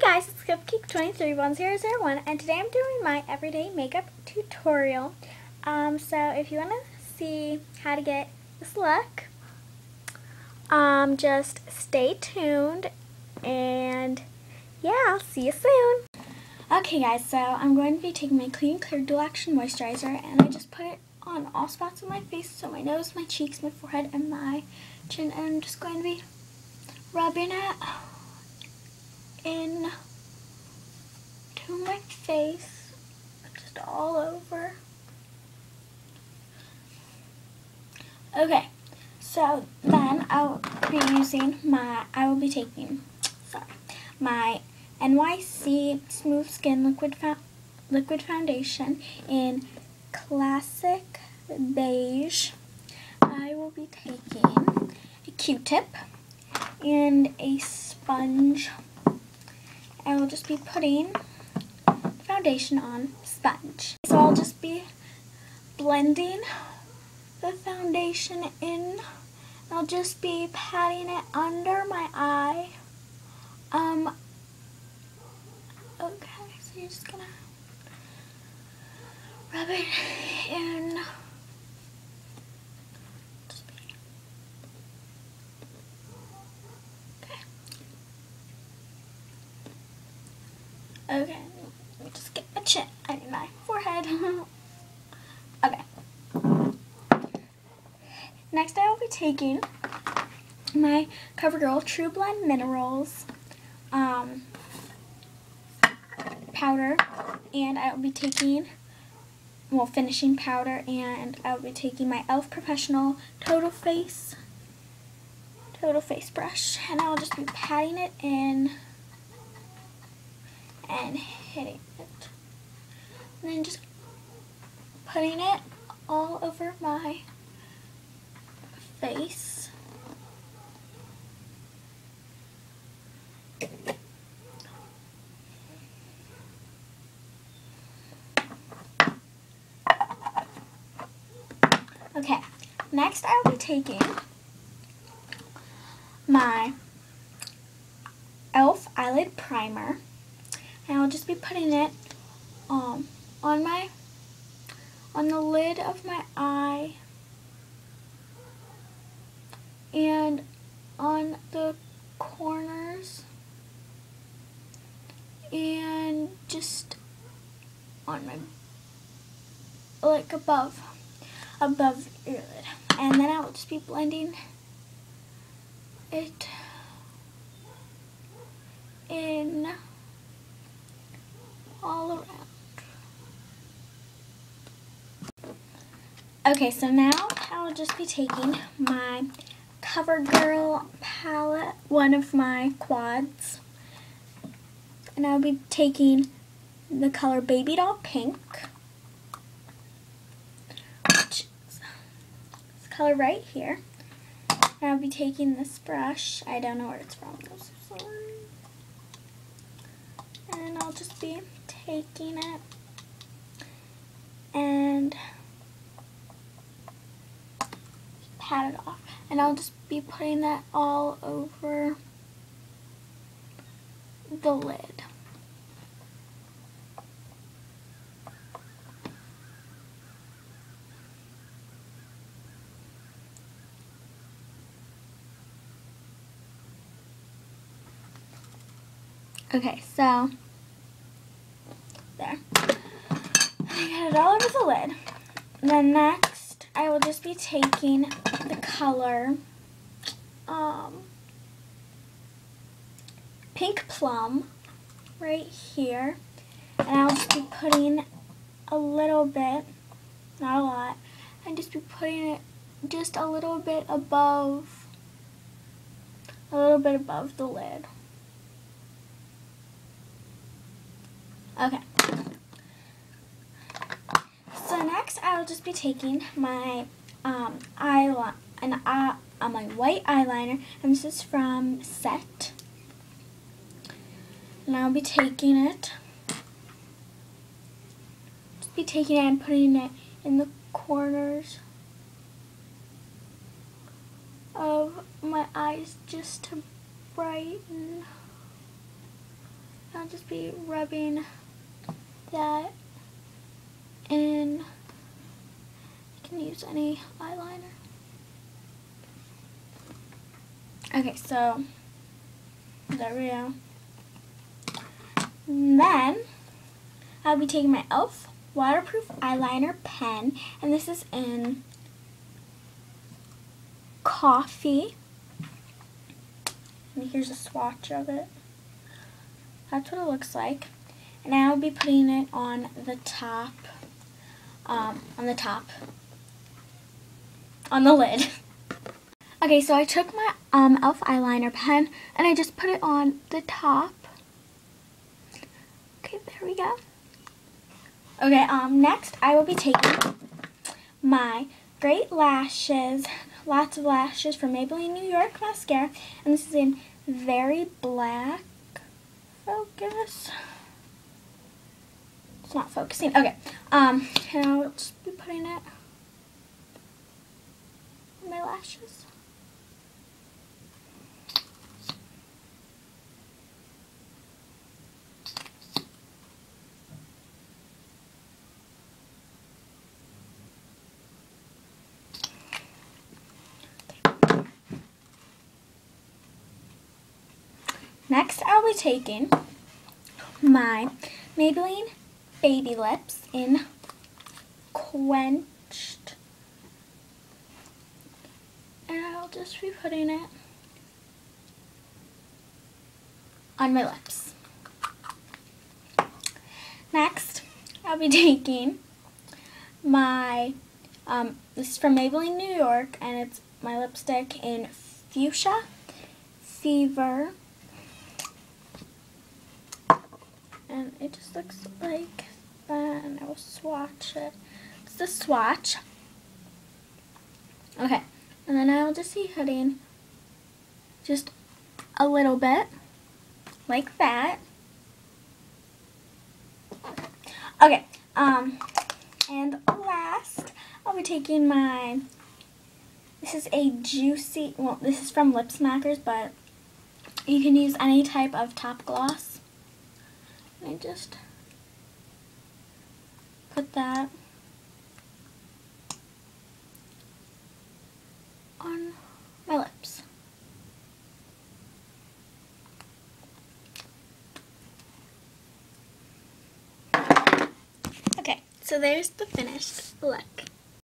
Hey guys, it's Cupcake23101 and today I'm doing my everyday makeup tutorial. Um, so if you want to see how to get this look, um, just stay tuned and yeah, I'll see you soon. Okay guys, so I'm going to be taking my Clean Clear Dual Action Moisturizer and I just put it on all spots of my face, so my nose, my cheeks, my forehead, and my chin, and I'm just going to be rubbing it in to my face, just all over. Okay, so then I'll be using my, I will be taking, sorry, my NYC Smooth Skin Liquid, Liquid Foundation in Classic Beige. I will be taking a Q-tip and a sponge. I will just be putting foundation on sponge. So I'll just be blending the foundation in. I'll just be patting it under my eye. Um, okay, so you're just gonna rub it in. Okay, let me just get my chin, I mean my forehead. okay. Next I will be taking my CoverGirl TruBlend Minerals um, powder and I will be taking well finishing powder and I will be taking my e.l.f. Professional Total Face Total Face brush and I will just be patting it in and hitting it. And then just putting it all over my face. Okay, next I will be taking my e.l.f. Eyelid Primer and I'll just be putting it um, on my on the lid of my eye and on the corners and just on my like above above your lid. And then I will just be blending it in all around. Okay, so now I'll just be taking my CoverGirl palette, one of my quads, and I'll be taking the color Baby Doll Pink, which is this color right here. And I'll be taking this brush. I don't know where it's from. And I'll just be taking it and pat it off. And I'll just be putting that all over the lid. Okay, so there. I got it all over the lid. Then next, I will just be taking color um, Pink Plum right here. And I'll just be putting a little bit, not a lot, and just be putting it just a little bit above, a little bit above the lid. Okay. So next I'll just be taking my um, eyeliner, an eye, uh, my white eyeliner, and this is from Set. And I'll be taking it, just be taking it and putting it in the corners of my eyes just to brighten I'll just be rubbing that in. You can use any eyeliner. Okay, so there we go. Then I'll be taking my e.l.f. waterproof eyeliner pen, and this is in coffee. And here's a swatch of it. That's what it looks like. And I'll be putting it on the top, um, on the top, on the lid. okay, so I took my um, e.l.f. eyeliner pen and I just put it on the top. Okay, there we go. Okay, um, next I will be taking my Great Lashes, lots of lashes from Maybelline New York mascara, and this is in very black focus. It's not focusing. Okay, um, and I'll just be putting it on my lashes. Next, I'll be taking my Maybelline Baby Lips in Quenched. And I'll just be putting it on my lips. Next, I'll be taking my, um, this is from Maybelline New York, and it's my lipstick in Fuchsia Fever and it just looks like and I will swatch it. It's the swatch. Okay, and then I'll just be cutting just a little bit like that. Okay, um, and last I'll be taking my, this is a juicy, well this is from Lip Smackers, but you can use any type of top gloss. I just put that on my lips. Okay, so there's the finished look.